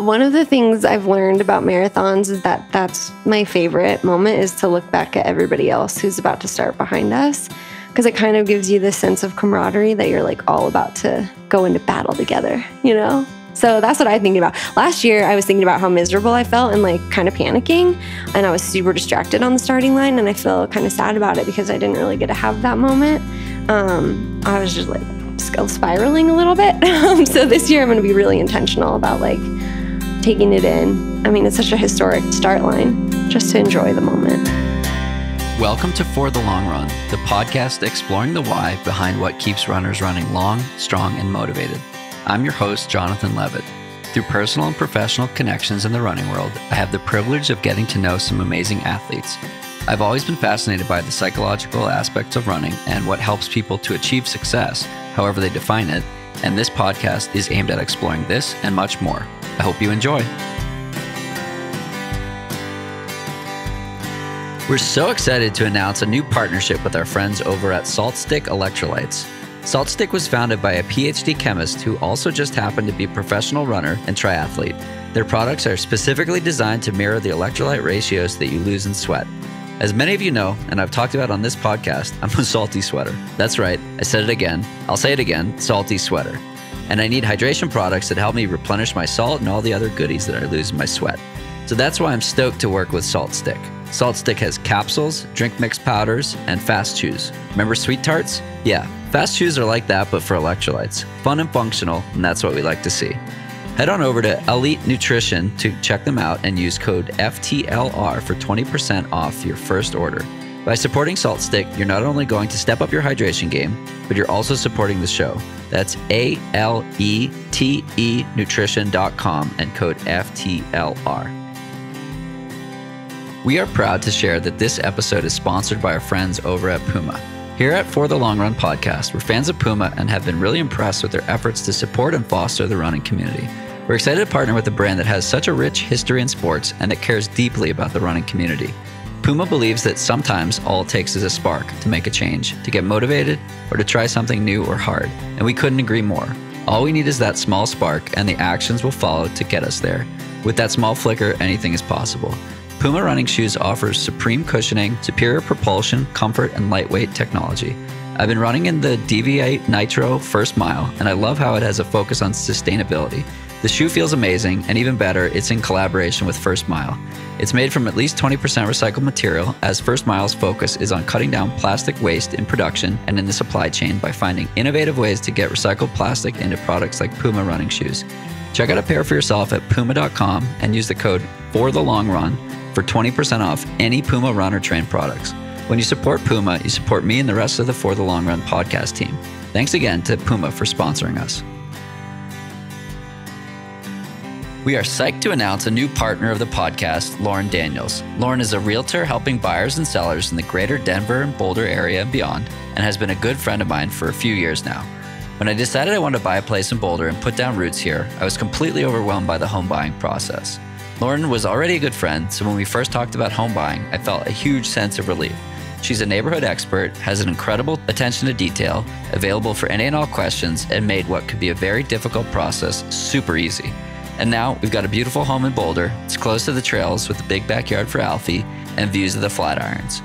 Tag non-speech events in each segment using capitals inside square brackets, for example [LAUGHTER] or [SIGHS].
one of the things I've learned about marathons is that that's my favorite moment is to look back at everybody else who's about to start behind us because it kind of gives you this sense of camaraderie that you're like all about to go into battle together, you know? So that's what I'm thinking about. Last year, I was thinking about how miserable I felt and like kind of panicking. And I was super distracted on the starting line. And I feel kind of sad about it because I didn't really get to have that moment. Um, I was just like spiraling a little bit. [LAUGHS] so this year, I'm going to be really intentional about like taking it in. I mean, it's such a historic start line just to enjoy the moment. Welcome to For the Long Run, the podcast exploring the why behind what keeps runners running long, strong, and motivated. I'm your host, Jonathan Levitt. Through personal and professional connections in the running world, I have the privilege of getting to know some amazing athletes. I've always been fascinated by the psychological aspects of running and what helps people to achieve success, however they define it, and this podcast is aimed at exploring this and much more. I hope you enjoy. We're so excited to announce a new partnership with our friends over at SaltStick Electrolytes. SaltStick was founded by a PhD chemist who also just happened to be a professional runner and triathlete. Their products are specifically designed to mirror the electrolyte ratios that you lose in sweat. As many of you know, and I've talked about on this podcast, I'm a salty sweater. That's right, I said it again. I'll say it again salty sweater. And I need hydration products that help me replenish my salt and all the other goodies that I lose in my sweat. So that's why I'm stoked to work with SaltStick. Salt Stick has capsules, drink mix powders, and fast chews. Remember sweet tarts? Yeah, fast chews are like that, but for electrolytes. Fun and functional, and that's what we like to see. Head on over to Alete Nutrition to check them out and use code FTLR for 20% off your first order. By supporting SaltStick, you're not only going to step up your hydration game, but you're also supporting the show. That's A L E T E nutrition.com and code FTLR. We are proud to share that this episode is sponsored by our friends over at Puma. Here at For the Long Run podcast, we're fans of Puma and have been really impressed with their efforts to support and foster the running community. We're excited to partner with a brand that has such a rich history in sports and that cares deeply about the running community. Puma believes that sometimes all it takes is a spark to make a change, to get motivated, or to try something new or hard, and we couldn't agree more. All we need is that small spark, and the actions will follow to get us there. With that small flicker, anything is possible. Puma running shoes offers supreme cushioning, superior propulsion, comfort, and lightweight technology. I've been running in the Deviate Nitro First Mile, and I love how it has a focus on sustainability. The shoe feels amazing, and even better, it's in collaboration with First Mile. It's made from at least 20% recycled material, as First Mile's focus is on cutting down plastic waste in production and in the supply chain by finding innovative ways to get recycled plastic into products like Puma running shoes. Check out a pair for yourself at puma.com and use the code for the long run for 20% off any Puma Run or Train products. When you support Puma, you support me and the rest of the For the Long Run podcast team. Thanks again to Puma for sponsoring us. We are psyched to announce a new partner of the podcast, Lauren Daniels. Lauren is a realtor helping buyers and sellers in the greater Denver and Boulder area and beyond, and has been a good friend of mine for a few years now. When I decided I wanted to buy a place in Boulder and put down roots here, I was completely overwhelmed by the home buying process. Lauren was already a good friend, so when we first talked about home buying, I felt a huge sense of relief. She's a neighborhood expert, has an incredible attention to detail, available for any and all questions, and made what could be a very difficult process super easy. And now we've got a beautiful home in Boulder. It's close to the trails with a big backyard for Alfie and views of the Flatirons.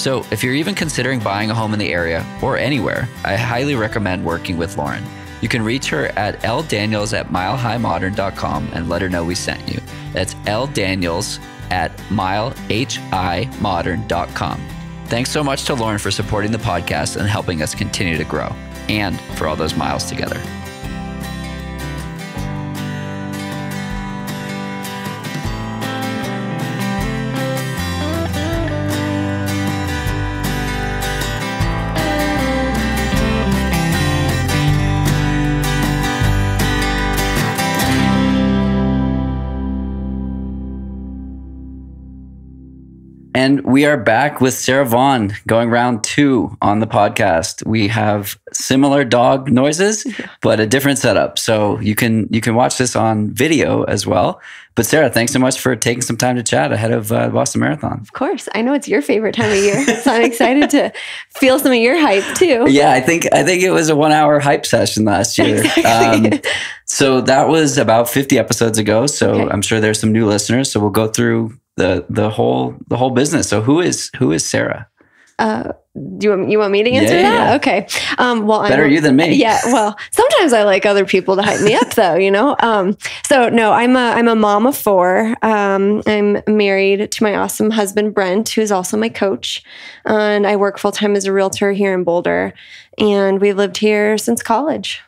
So, if you're even considering buying a home in the area or anywhere, I highly recommend working with Lauren. You can reach her at ldaniels at milehighmodern.com and let her know we sent you. That's ldaniels at milehighmodern.com. Thanks so much to Lauren for supporting the podcast and helping us continue to grow, and for all those miles together. And we are back with Sara Vaughn going round two on the podcast. We have similar dog noises, but a different setup. So you can you can watch this on video as well. But Sara, thanks so much for taking some time to chat ahead of uh, Boston Marathon. Of course, I know it's your favorite time of year, so I'm excited to feel some of your hype too. [LAUGHS] Yeah, I think I think it was a one hour hype session last year. Exactly. Um, So that was about 50 episodes ago. So Okay. I'm sure there's some new listeners. So we'll go through the the whole the whole business. So who is who is Sara? Uh, do you want, you want me to answer Yeah, that? yeah. Okay. Um, well, Better I'm, you than me. [LAUGHS] Yeah. Well, sometimes I like other people to hype me up, though. You know. Um, so no, I'm a I'm a mom of four. Um, I'm married to my awesome husband Brent, who is also my coach, and I work full time as a realtor here in Boulder, and we've lived here since college.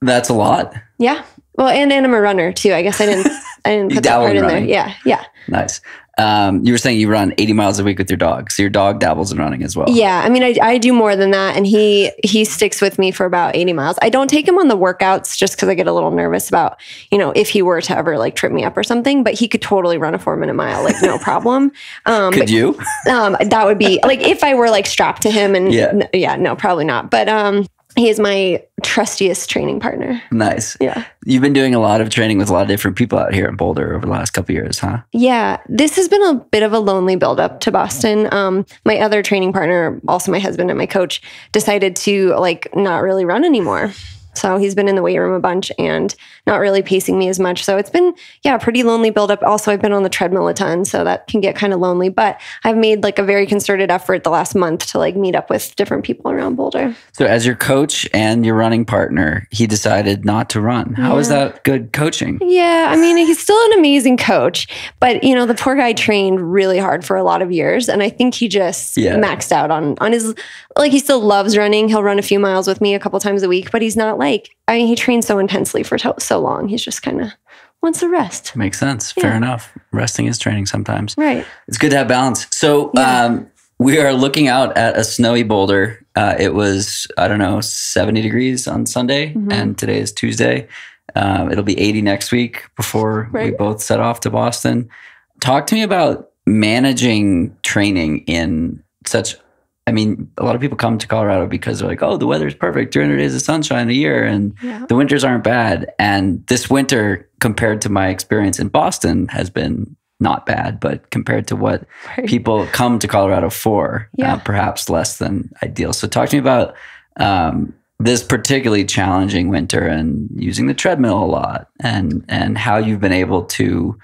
That's a lot. Yeah. Well, and, and I'm a runner too. I guess I didn't [LAUGHS] I didn't put that part in there. Yeah. Yeah. Nice. Um, you were saying you run 80 miles a week with your dog. So your dog dabbles in running as well. Yeah, I mean, I, I do more than that, and he he sticks with me for about eighty miles. I don't take him on the workouts just because I get a little nervous about you know if he were to ever like trip me up or something. But he could totally run a four minute mile, like no problem. [LAUGHS] Um, Could you? [LAUGHS] um, that would be like if I were like strapped to him, and Yeah. n- yeah, no, probably not. But um, he is my trustiest training partner. Nice. Yeah. You've been doing a lot of training with a lot of different people out here in Boulder over the last couple years, huh? Yeah, this has been a bit of a lonely buildup to Boston. Um, my other training partner, also my husband and my coach, decided to like not really run anymore. So he's been in the weight room a bunch and not really pacing me as much. So it's been, yeah, pretty lonely buildup. Also, I've been on the treadmill a ton, so that can get kind of lonely. But I've made like a very concerted effort the last month to like meet up with different people around Boulder. So as your coach and your running partner, he decided not to run. How is Yeah. that good coaching? Yeah, I mean, he's still an amazing coach, but you know, the poor guy trained really hard for a lot of years, and I think he just Yeah. maxed out on on his like he still loves running. He'll run a few miles with me a couple times a week, but he's not like I mean, he trained so intensely for so long. He's just kind of wants a rest, Makes sense. Fair enough. Resting is training sometimes. right? It's good to have balance. So Yeah. um, we are looking out at a snowy Boulder. Uh, it was I don't know 70 degrees on Sunday, Mhm. and today is Tuesday. Um, it'll be 80 next week before we both set off to Boston. Talk to me about managing training in such. I mean, a lot of people come to Colorado because they're like, "Oh, the weather's perfect, 300 days of sunshine a year," and Yeah. the winters aren't bad. And this winter, compared to my experience in Boston, has been not bad, but compared to what Right. people come to Colorado for, Yeah. uh, perhaps less than ideal. So, talk to me about um, this particularly challenging winter and using the treadmill a lot, and and how you've been able to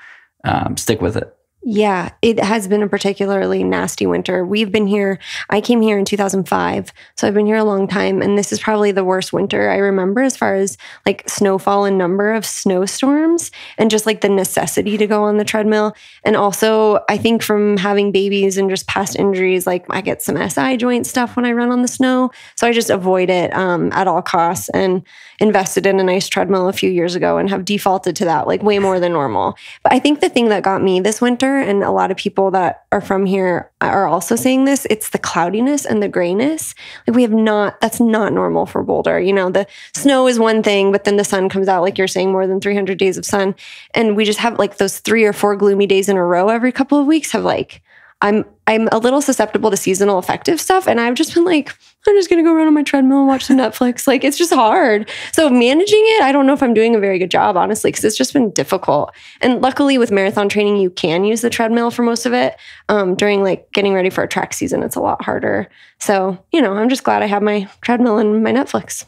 um, stick with it. Yeah, it has been a particularly nasty winter. We've been here, I came here in 2005, so I've been here a long time, and this is probably the worst winter I remember as far as like snowfall and number of snowstorms and just like the necessity to go on the treadmill. And also, I think from having babies and just past injuries, like I get some SI joint stuff when I run on the snow. So I just avoid it um, at all costs and invested in a nice treadmill a few years ago and have defaulted to that like way more than normal. But I think the thing that got me this winter, and a lot of people that are from here are also saying this, it's the cloudiness and the grayness. Like we have not, that's not normal for Boulder. You know, the snow is one thing, but then the sun comes out, like you're saying, more than 300 days of sun. And we just have like those three or four gloomy days in a row every couple of weeks have like, I'm I'm a little susceptible to seasonal affective stuff, and I've just been like, I'm just gonna go run on my treadmill and watch some Netflix. Like it's just hard. So managing it, I don't know if I'm doing a very good job, honestly, because it's just been difficult. And luckily, with marathon training, you can use the treadmill for most of it. Um, during like getting ready for a track season, it's a lot harder. So you know, I'm just glad I have my treadmill and my Netflix.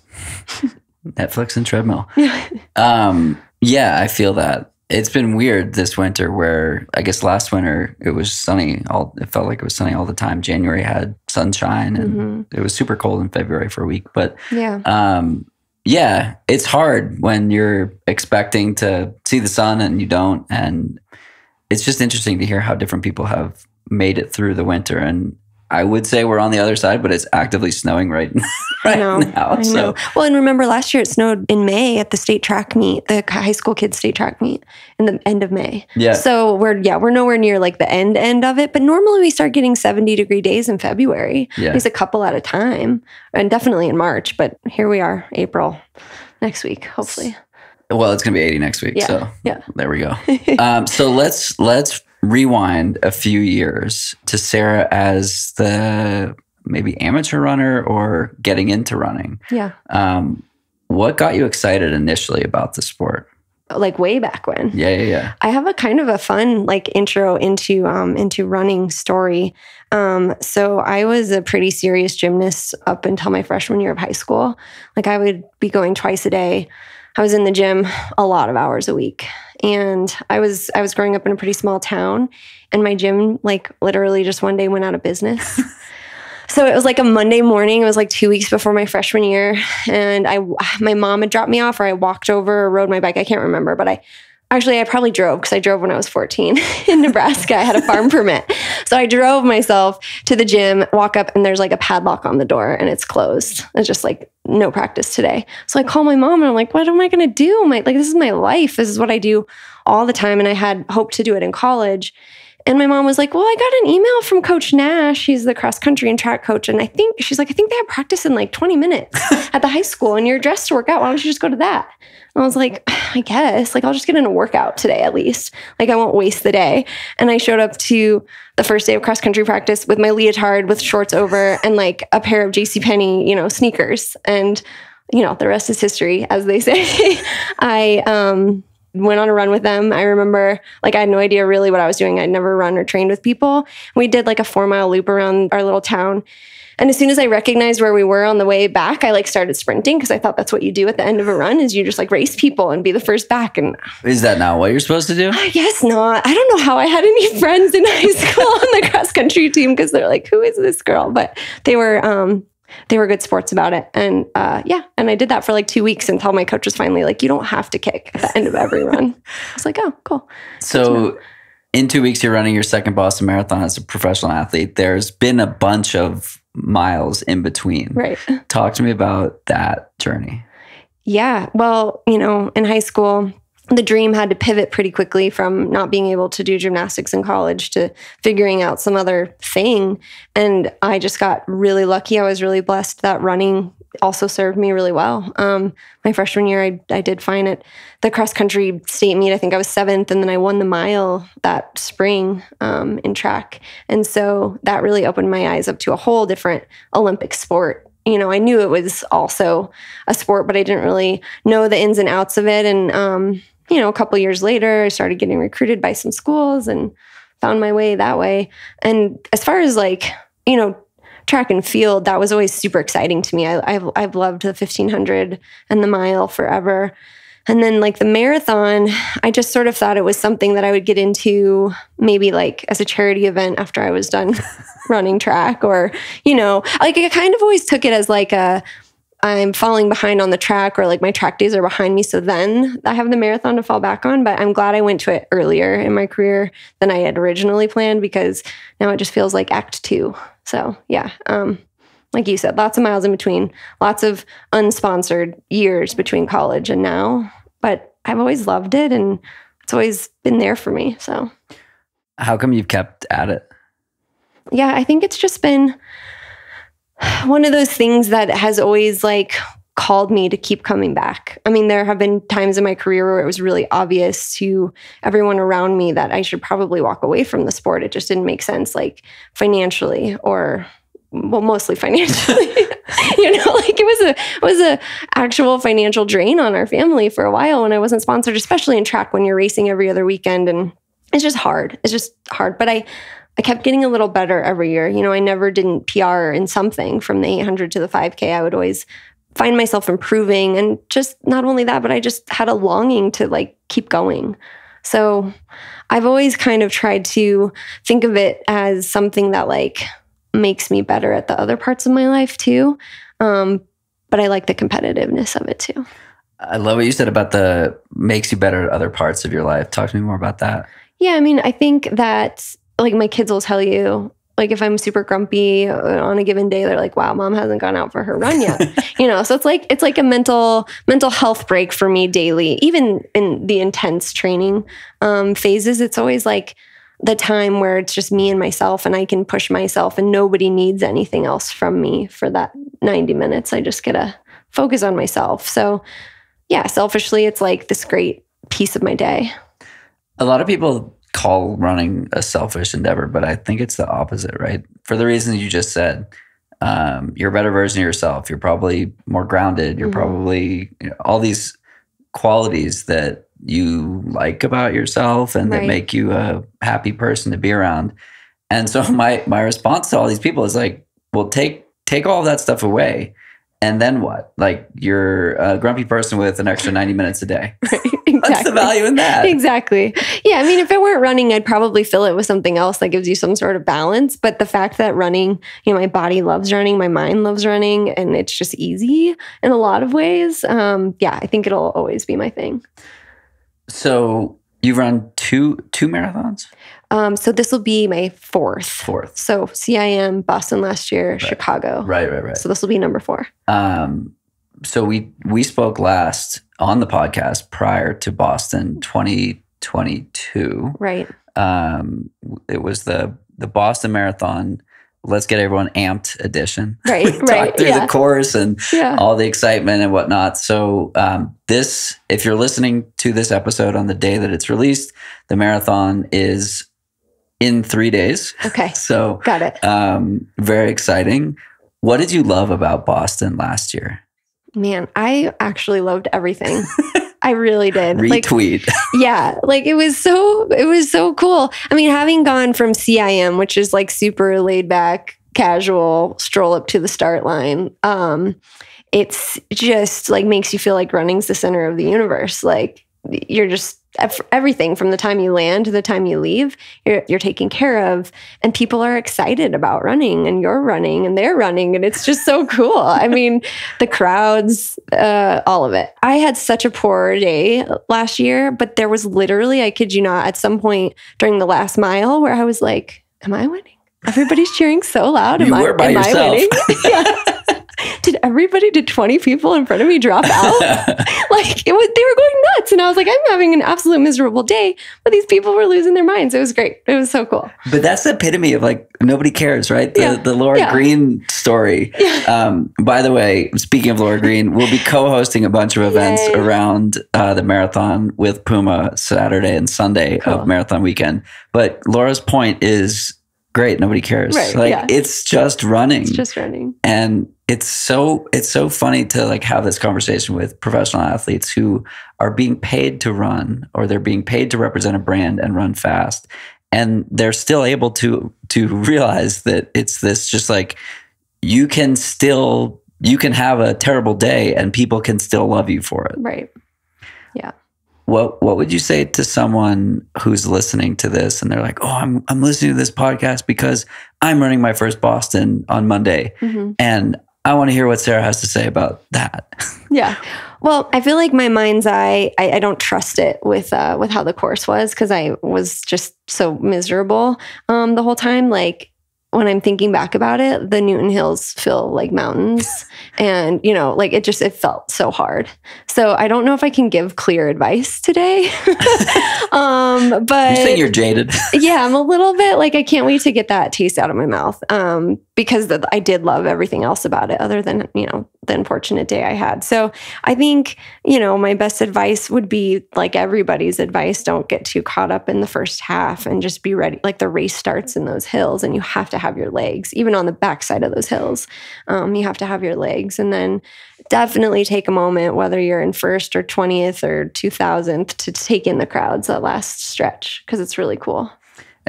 [LAUGHS] Netflix and treadmill. [LAUGHS] um, yeah, I feel that. It's been weird this winter where I guess last winter it was sunny all it felt like it was sunny all the time. January had sunshine and Mhm. it was super cold in February for a week. But Yeah. um yeah, it's hard when you're expecting to see the sun and you don't. And it's just interesting to hear how different people have made it through the winter. And I would say we're on the other side, but it's actively snowing right, [LAUGHS] right I know. now. I So know. Well, and remember last year it snowed in May at the state track meet, the high school kids state track meet in the end of May. yeah. So we're yeah, we're nowhere near like the end end of it, but normally we start getting 70 degree days in February. Yeah. Least a couple at a time. And definitely in March, but here we are, April next week, hopefully. Well, it's gonna be 80 next week. Yeah. So Yeah. there we go. [LAUGHS] um, so let's let's rewind a few years to Sara as the maybe amateur runner or getting into running. Yeah. Um, what got you excited initially about the sport? Like way back when. Yeah, yeah, yeah. I have a kind of a fun like intro into um into running story. Um so I was a pretty serious gymnast up until my freshman year of high school. Like I would be going twice a day. I was in the gym a lot of hours a week. And I was I was growing up in a pretty small town and my gym like literally just one day went out of business. [LAUGHS] so it was like a Monday morning. It was like 2 weeks before my freshman year and I my mom had dropped me off or I walked over or rode my bike. I can't remember, but I Actually, I probably drove because I drove when I was 14 [LAUGHS] in Nebraska. I had a farm [LAUGHS] permit. So I drove myself to the gym, walk up, and there's like a padlock on the door and it's closed. It's just like no practice today. So I call my mom and I'm like, what am I going to do? My, like, this is my life. This is what I do all the time. And I had hoped to do it in college. And my mom was like, Well, I got an email from Coach Nash. He's the cross country and track coach. And I think she's like, I think they have practice in like 20 minutes [LAUGHS] at the high school and you're dressed to work out. Why don't you just go to that? And I was like, I guess, like, I'll just get in a workout today at least. Like, I won't waste the day. And I showed up to the first day of cross country practice with my leotard with shorts over and like a pair of JC Penney, you know, sneakers. And, you know, the rest is history, as they say. [LAUGHS] I, um, went on a run with them. I remember like I had no idea really what I was doing. I'd never run or trained with people. We did like a four mile loop around our little town. And as soon as I recognized where we were on the way back, I like started sprinting because I thought that's what you do at the end of a run is you just like race people and be the first back. And is that not what you're supposed to do? I guess not. I don't know how I had any [LAUGHS] friends in high school on the cross country team because they're like, who is this girl? But they were um they were good sports about it. And uh, yeah, and I did that for like two weeks until my coach was finally like, you don't have to kick at the end of every run. I was like, oh, cool. So in two weeks, you're running your second Boston Marathon as a professional athlete. There's been a bunch of miles in between. Right. Talk to me about that journey. Yeah. Well, you know, in high school, the dream had to pivot pretty quickly from not being able to do gymnastics in college to figuring out some other thing. And I just got really lucky. I was really blessed that running also served me really well. Um, my freshman year, I, I did fine at the cross country state meet. I think I was seventh, and then I won the mile that spring um, in track. And so that really opened my eyes up to a whole different Olympic sport you know, I knew it was also a sport, but I didn't really know the ins and outs of it. And um, you know, a couple years later, I started getting recruited by some schools and found my way that way. And as far as like, you know, track and field, that was always super exciting to me. I, have I've loved the 1500 and the mile forever. And then like the marathon, I just sort of thought it was something that I would get into maybe like as a charity event after I was done [LAUGHS] running track or, you know, like I kind of always took it as like a, I'm falling behind on the track or like my track days are behind me. So then I have the marathon to fall back on. But I'm glad I went to it earlier in my career than I had originally planned because now it just feels like act two. So yeah. Um, like you said, lots of miles in between, lots of unsponsored years between college and now. But I've always loved it and it's always been there for me. So how come you've kept at it? Yeah, I think it's just been [SIGHS] one of those things that has always like called me to keep coming back. I mean, there have been times in my career where it was really obvious to everyone around me that I should probably walk away from the sport. It just didn't make sense, like financially or well, mostly financially. [LAUGHS] [LAUGHS] you know, like it was a it was a actual financial drain on our family for a while when I wasn't sponsored, especially in track when you're racing every other weekend and it's just hard. It's just hard. But I I kept getting a little better every year. You know, I never didn't PR in something from the 800 to the 5K. I would always find myself improving. And just not only that, but I just had a longing to like keep going. So I've always kind of tried to think of it as something that like makes me better at the other parts of my life too. Um, but I like the competitiveness of it too. I love what you said about the makes you better at other parts of your life. Talk to me more about that. Yeah, I mean, I think that like my kids will tell you like if I'm super grumpy on a given day, they're like, "Wow, mom hasn't gone out for her run yet." [LAUGHS] you know, so it's like it's like a mental mental health break for me daily. Even in the intense training um, phases, it's always like the time where it's just me and myself, and I can push myself, and nobody needs anything else from me for that 90 minutes. I just get to focus on myself. So, yeah, selfishly, it's like this great piece of my day. A lot of people call running a selfish endeavor, but I think it's the opposite, right? For the reasons you just said, um, you're a better version of yourself. You're probably more grounded. You're mm-hmm. probably you know, all these qualities that you like about yourself and right. that make you a happy person to be around. And so [LAUGHS] my my response to all these people is like, well, take take all that stuff away and then what? Like you're a grumpy person with an extra 90 minutes a day. [LAUGHS] Right, What's the exactly. value in that? Exactly. Yeah. I mean, if it weren't running, I'd probably fill it with something else that gives you some sort of balance. But the fact that running, you know, my body loves running, my mind loves running, and it's just easy in a lot of ways. Um, yeah, I think it'll always be my thing. So you've run two two marathons? Um, so this will be my fourth. Fourth. So CIM, Boston last year, Chicago. Right, right, right. So this will be number four. Um, so we we spoke last on the podcast prior to Boston 2022. Right. Um, it was the the Boston Marathon. Let's get everyone amped edition. [LAUGHS] Right. Right. through Yeah. the course and yeah. all the excitement and whatnot. So um, this, if you're listening to this episode on the day that it's released, the marathon is in three days. Okay. [LAUGHS] So Got it. um, very exciting. What did you love about Boston last year? Man, I actually loved everything. [LAUGHS] I really did. Like, Retweet. [LAUGHS] yeah like it was so it was so cool i mean having gone from cim which is like super laid back casual stroll up to the start line um it's just like makes you feel like running's the center of the universe like you're just everything from the time you land to the time you leave you're, you're taken care of. And people are excited about running and you're running and they're running and it's just so [LAUGHS] cool. I mean the crowds uh, all of it. I had such a poor day last year but there was literally i kid you not at some point during the last mile where i was like am i winning? Everybody's cheering so loud. Am You I, were by am I winning? [LAUGHS] Yeah. [LAUGHS] did everybody did 20 people in front of me drop out [LAUGHS] like it was they were going nuts and i was like i'm having an absolute miserable day but these people were losing their minds it was great it was so cool but that's the epitome of like nobody cares, right? The, Yeah. the Laura Yeah. Green story. Yeah. Um, by the way, speaking of Laura Green, we'll be co-hosting a bunch of events Yay. around uh, the marathon with Puma Saturday and Sunday Cool. of marathon weekend. But Laura's point is great. Nobody cares. Right, like yeah. it's just running. it's just running and it's so it's so funny to like have this conversation with professional athletes who are being paid to run or they're being paid to represent a brand and run fast. And they're still able to to realize that it's this just like you can still you can have a terrible day and people can still love you for it. Right. Yeah. What what would you say to someone who's listening to this and they're like oh i'm i'm listening to this podcast because i'm running my first boston on monday hmm and I want to hear what Sara has to say about that. [LAUGHS] Yeah. Well, I feel like my mind's eye, I, I don't trust it with uh, with how the course was because I was just so miserable um, the whole time. Like when I'm thinking back about it, the Newton Hills feel like mountains, [LAUGHS] and you know, like it just it felt so hard. So I don't know if I can give clear advice today. [LAUGHS] um, but you saying you're jaded? yeah, I'm a little bit like I can't wait to get that taste out of my mouth um, because I did love everything else about it, other than you know the unfortunate day I had. So I think you know my best advice would be like everybody's advice: don't get too caught up in the first half and just be ready. Like the race starts in those hills, and you have to have your legs, even on the backside of those hills. Um, you have to have your legs, and then definitely take a moment, whether you're in first or twentieth or two thousandth, to take in the crowds that last stretch because it's really cool.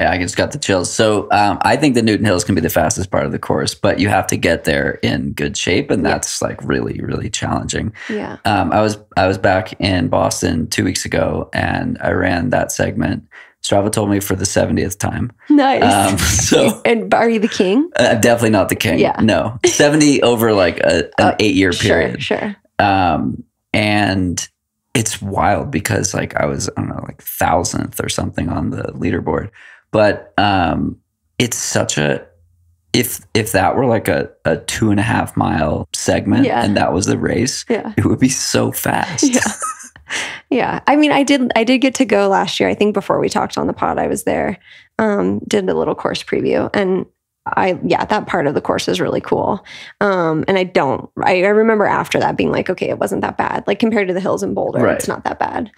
Yeah, I just got the chills. So um, I think the Newton Hills can be the fastest part of the course, but you have to get there in good shape, and that's like really, really challenging. Yeah. Um, I was I was back in Boston two weeks ago, and I ran that segment. Strava told me for the seventieth time. Nice. Um, [LAUGHS] so and are you the king? uh, definitely not the king. Yeah. no, seventy over like a, an Uh, eight year period. Sure, sure. um, and it's wild because like I was I don't know like thousandth or something on the leaderboard, but um, it's such a if if that were like a, a two and a half mile segment Yeah. and that was the race, Yeah. it would be so fast. Yeah. Yeah. I mean, I did I did get to go last year. I think before we talked on the pod, I was there. Um, did a little course preview and I yeah, that part of the course is really cool. Um, and I don't I, I remember after that being like, okay, it wasn't that bad. Like compared to the hills in Boulder, Right. it's not that bad.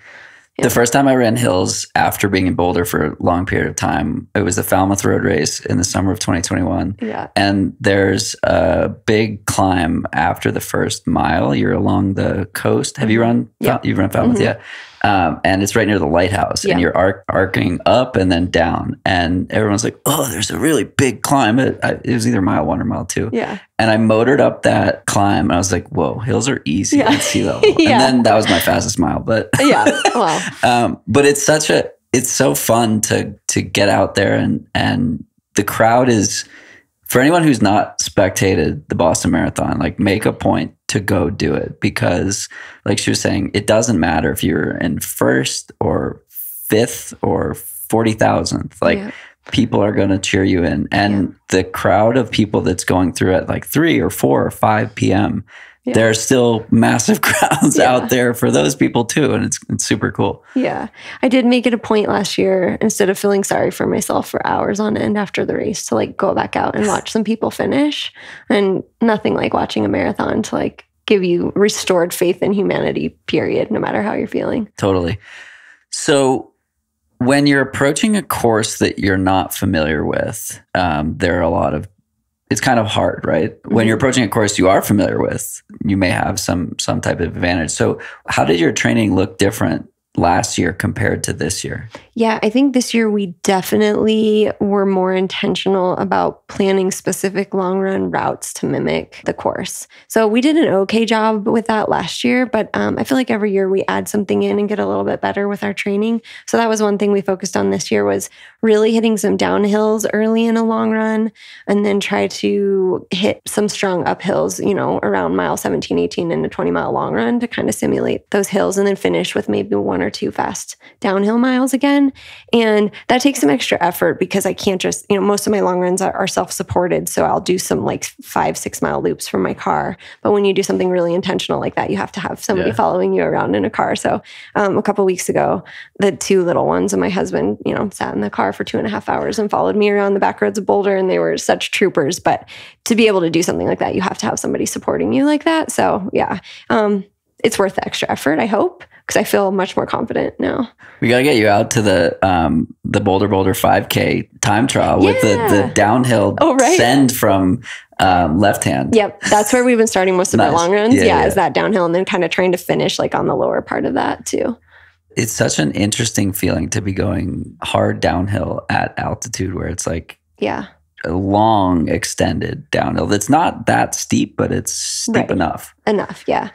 The first time I ran hills after being in Boulder for a long period of time, it was the Falmouth Road Race in the summer of 2021. Yeah. and there's a big climb after the first mile. You're along the coast. Have you run? Mm-hmm. Yeah. You've run Falmouth, Mhm. yeah. Um, and it's right near the lighthouse, Yeah. and you're arc, arcing up and then down, and everyone's like, "Oh, there's a really big climb." It, I, it was either mile one or mile two, Yeah. and I motored up that climb, and I was like, "Whoa, hills are easy Yeah. at sea level." [LAUGHS] Yeah. And then that was my fastest mile, but [LAUGHS] Yeah. [LAUGHS] Wow. um, but it's such a it's so fun to to get out there and and the crowd is for anyone who's not spectated the Boston Marathon, like make a point to go do it because like she was saying, it doesn't matter if you're in first or fifth or forty thousandth. Like Yeah. people are gonna cheer you in. And the crowd of people that's going through at like three or four or five PM, Yeah. are still massive [LAUGHS] crowds Yeah. out there for those people too. And it's it's super cool. Yeah. I did make it a point last year instead of feeling sorry for myself for hours on end after the race to like go back out and [SIGHS] watch some people finish. And nothing like watching a marathon to like give you restored faith in humanity, period, no matter how you're feeling. Totally. So, when you're approaching a course that you're not familiar with, um, there are a lot of. It's kind of hard, right? When Mhm. you're approaching a course you are familiar with, you may have some some type of advantage. So, how did your training look different last year compared to this year? Yeah, I think this year we definitely were more intentional about planning specific long run routes to mimic the course. So we did an okay job with that last year, but um, I feel like every year we add something in and get a little bit better with our training. So that was one thing we focused on this year was really hitting some downhills early in a long run and then try to hit some strong uphills, you know, around mile 17, 18 in a 20 mile long run to kind of simulate those hills and then finish with maybe one or two fast downhill miles again. And that takes some extra effort because I can't just, you know, most of my long runs are, are self supported. So I'll do some like five, six mile loops from my car. But when you do something really intentional like that, you have to have somebody Yeah. following you around in a car. So um, a couple weeks ago, the two little ones and my husband, you know, sat in the car for two and a half hours and followed me around the back roads of Boulder. And they were such troopers. But to be able to do something like that, you have to have somebody supporting you like that. So yeah, um, it's worth the extra effort, I hope, because I feel much more confident now. We got to get you out to the um, the Boulder Boulder 5K time trial with the, the downhill Oh, right. send from um, left hand. Yep, that's where we've been starting most of Nice. our long runs. Yeah, Yeah, yeah. is that downhill and then kind of trying to finish like on the lower part of that too. It's such an interesting feeling to be going hard downhill at altitude where it's like Yeah, a long extended downhill that's not that steep but it's steep Right. enough enough. Yeah.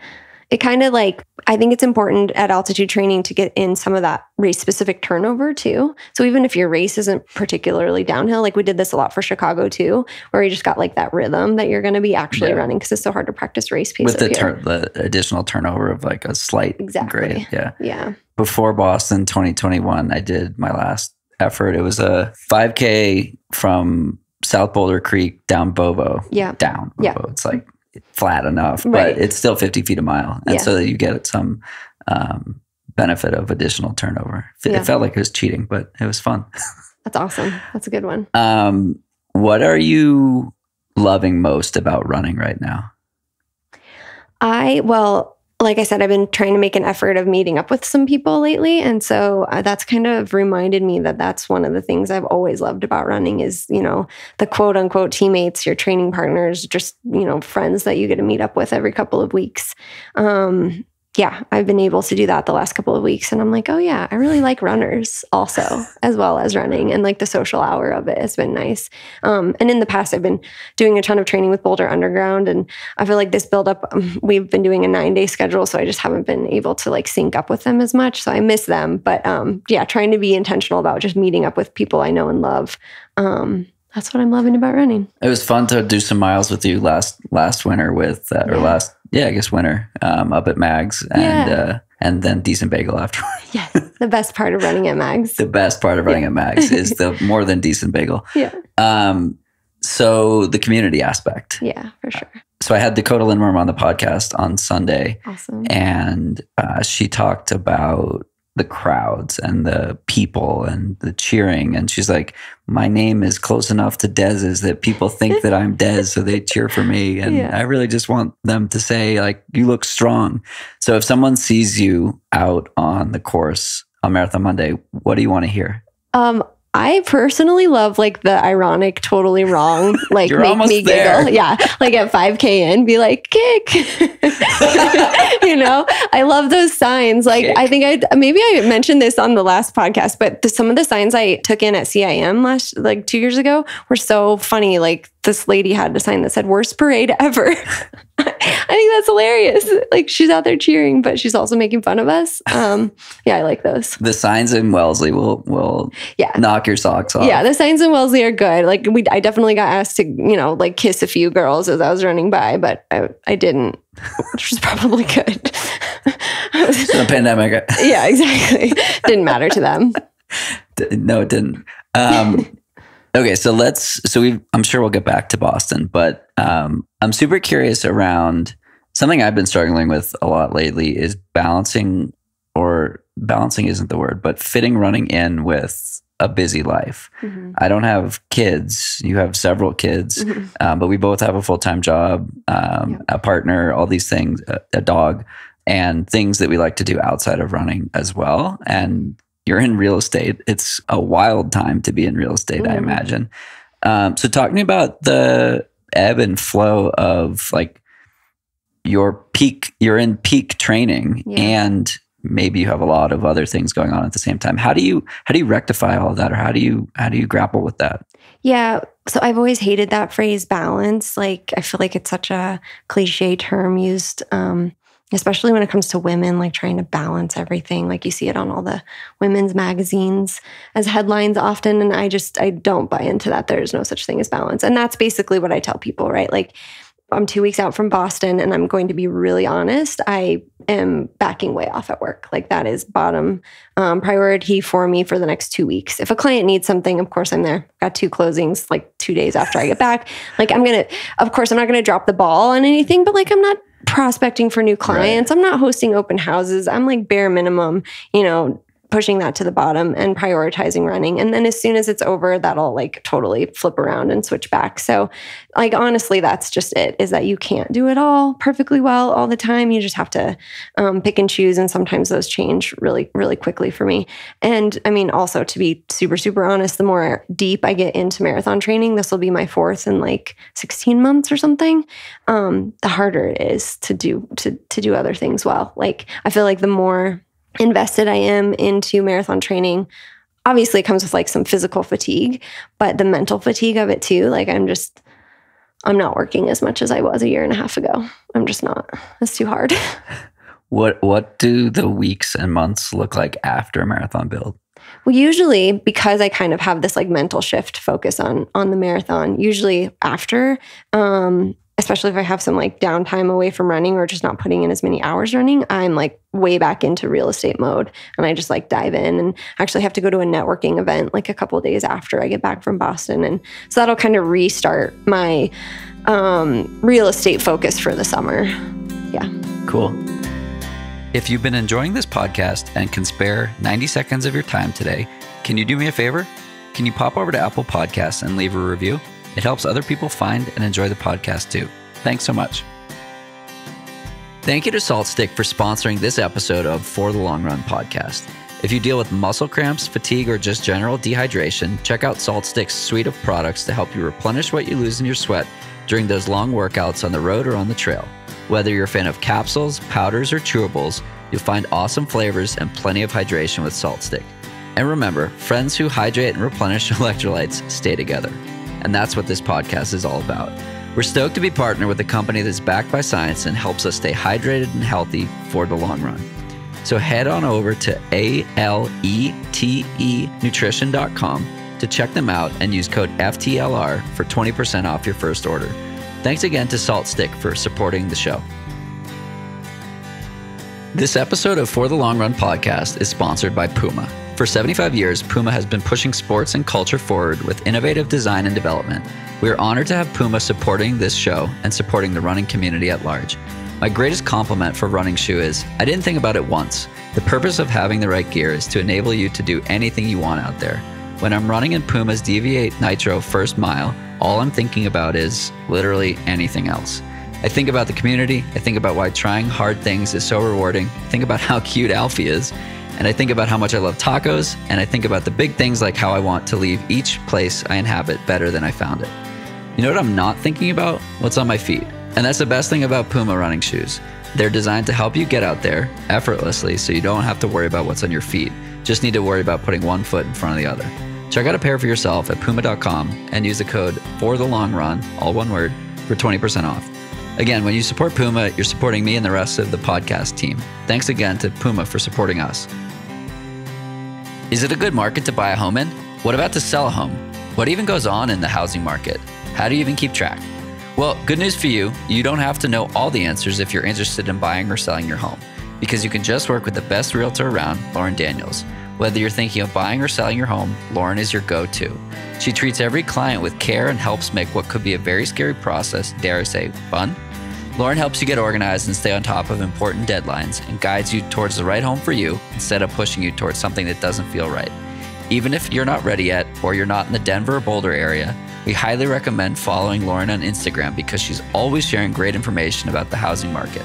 It kind of like, I think it's important at altitude training to get in some of that race specific turnover too. So even if your race isn't particularly downhill, like we did this a lot for Chicago too, where you just got like that rhythm that you're going to be actually Yeah. running because it's so hard to practice race pace with the, tur- the additional turnover of like a slight Exactly. grade yeah yeah. before boston 2021 i did my last effort it was a 5k from south boulder creek down bovo Yeah. down Yeah. It's like flat enough Right. but it's still 50 feet a mile and Yeah. so that you get some um, benefit of additional turnover it Yeah. felt like it was cheating but it was fun [LAUGHS] That's awesome. That's a good one. Um, what are you loving most about running right now? I, well, like I said, I've been trying to make an effort of meeting up with some people lately. And so uh, that's kind of reminded me that that's one of the things I've always loved about running is, you know, the quote unquote teammates, your training partners, just, you know, friends that you get to meet up with every couple of weeks. Um, yeah, I've been able to do that the last couple of weeks. And I'm like, oh, yeah, I really like runners also, [LAUGHS] as well as running. And like the social hour of it has been nice. Um, and in the past, I've been doing a ton of training with Boulder Underground. And I feel like this buildup, um, we've been doing a nine day schedule. So I just haven't been able to like sync up with them as much. So I miss them. But um, yeah, trying to be intentional about just meeting up with people I know and love. Um, that's what I'm loving about running. It was fun to do some miles with you last last winter with uh, or Yeah. last yeah I guess winter um, up at Mags and Yeah. uh, and then decent bagel afterwards. [LAUGHS] Yes. the best part of running at Mags. the best part of running Yeah. at Mags is the more than decent bagel. [LAUGHS] Yeah. Um, so the community aspect. Yeah, for sure. So I had Dakotah Lindwurm on the podcast on Sunday, Awesome. and uh, she talked about the crowds and the people and the cheering. And she's like, "My name is close enough to Des's that people think that I'm Des, so they cheer for me." [LAUGHS] And Yeah. I really just want them to say, like, "You look strong." So if someone sees you out on the course on Marathon Monday, what do you want to hear? Um, I personally love like the ironic, totally wrong, [LAUGHS] like You're make me there. giggle. Yeah. Like at 5K in, be like, kick. [LAUGHS] you know, I love those signs. Like, Kick. I think I maybe I mentioned this on the last podcast, but the, some of the signs I took in at CIM last, like two years ago, were so funny. Like, this lady had a sign that said, worst parade ever. [LAUGHS] I think that's hilarious. Like, she's out there cheering, but she's also making fun of us. Um, yeah, I like those. The signs in Wellesley will will Yeah. knock your socks off. Yeah, the signs in Wellesley are good. Like we, I definitely got asked to, you know, like kiss a few girls as I was running by, but I, I didn't, which was probably good. [LAUGHS] the pandemic. yeah, exactly. Didn't matter to them. [LAUGHS] D- No, it didn't. Um, okay, so let's. So we. I'm sure we'll get back to Boston, but um, I'm super curious around something I've been struggling with a lot lately is balancing, or balancing isn't the word, but fitting running in with a busy life. I don't have kids. You have several kids, Mhm. um, but we both have a full time job, um, Yep. a partner, all these things, a, a dog, and things that we like to do outside of running as well. And you're in real estate. It's a wild time to be in real estate, I Mhm. imagine. Um, so, talk to me about the ebb and flow of like your peak, you're in peak training Yeah. and maybe you have a lot of other things going on at the same time. How do you how do you rectify all of that or how do you how do you grapple with that? Yeah. So I've always hated that phrase balance. Like I feel like it's such a cliche term used, um, especially when it comes to women, like trying to balance everything. Like you see it on all the women's magazines as headlines often. And I just I don't buy into that. There's no such thing as balance. And that's basically what I tell people, right? Like I'm two weeks out from Boston and I'm going to be really honest. I am backing way off at work. Like that is bottom um, priority for me for the next two weeks. If a client needs something, of course I'm there. Got two closings like two days after I get back. Like I'm gonna, of course, I'm not gonna drop the ball on anything, but like I'm not prospecting for new clients. I'm not hosting open houses. I'm like bare minimum, you know, pushing that to the bottom and prioritizing running. And then as soon as it's over, that'll like totally flip around and switch back. So like honestly, that's just it, is that you can't do it all perfectly well all the time. You just have to um, pick and choose. And sometimes those change really, really quickly for me. And I mean, also to be super, super honest, the more deep I get into marathon training, this will be my fourth in like 16 months or something. Um, the harder it is to do to to do other things well. Like I feel like the more invested I am into marathon training, obviously it comes with like some physical fatigue, but the mental fatigue of it too. Like I'm just I'm not working as much as I was a year and a half ago. I'm just not. It's too hard. [LAUGHS] What what do the weeks and months look like after a marathon build? Well, usually because I kind of have this like mental shift focus on on the marathon, usually after um especially if I have some like downtime away from running or just not putting in as many hours running, I'm like way back into real estate mode and I just like dive in and actually have to go to a networking event like a couple days after I get back from Boston and so that'll kind of restart my um real estate focus for the summer. Yeah. Cool. If you've been enjoying this podcast and can spare 90 seconds of your time today, can you do me a favor? Can you pop over to Apple Podcasts and leave a review? It helps other people find and enjoy the podcast too. Thanks so much. Thank you to SaltStick for sponsoring this episode of For the Long Run podcast. If you deal with muscle cramps, fatigue, or just general dehydration, check out SaltStick's suite of products to help you replenish what you lose in your sweat during those long workouts on the road or on the trail. Whether you're a fan of capsules, powders, or chewables, you'll find awesome flavors and plenty of hydration with SaltStick. And remember, friends who hydrate and replenish [LAUGHS] electrolytes stay together. And that's what this podcast is all about. We're stoked to be partnered with a company that's backed by science and helps us stay hydrated and healthy for the long run. So head on over to E A-L-E-T-E nutrition.com to check them out and use code FTLR for 20% off your first order. Thanks again to SaltStick for supporting the show. This episode of For the Long Run podcast is sponsored by Puma. For 75 years, Puma has been pushing sports and culture forward with innovative design and development. We are honored to have Puma supporting this show and supporting the running community at large. My greatest compliment for running shoe is I didn't think about it once. The purpose of having the right gear is to enable you to do anything you want out there. When I'm running in Puma's Deviate Nitro first mile, all I'm thinking about is literally anything else. I think about the community. I think about why trying hard things is so rewarding. I think about how cute Alfie is. And I think about how much I love tacos, and I think about the big things like how I want to leave each place I inhabit better than I found it. You know what I'm not thinking about? What's on my feet. And that's the best thing about Puma running shoes. They're designed to help you get out there effortlessly so you don't have to worry about what's on your feet. Just need to worry about putting one foot in front of the other. Check out a pair for yourself at puma.com and use the code for the long run, all one word, for 20% off. Again, when you support Puma, you're supporting me and the rest of the podcast team. Thanks again to Puma for supporting us. Is it a good market to buy a home in? What about to sell a home? What even goes on in the housing market? How do you even keep track? Well, good news for you, you don't have to know all the answers if you're interested in buying or selling your home, because you can just work with the best realtor around, Lauren Daniels. Whether you're thinking of buying or selling your home, Lauren is your go to. She treats every client with care and helps make what could be a very scary process, dare I say, fun. Lauren helps you get organized and stay on top of important deadlines and guides you towards the right home for you instead of pushing you towards something that doesn't feel right. Even if you're not ready yet or you're not in the Denver or Boulder area, we highly recommend following Lauren on Instagram because she's always sharing great information about the housing market.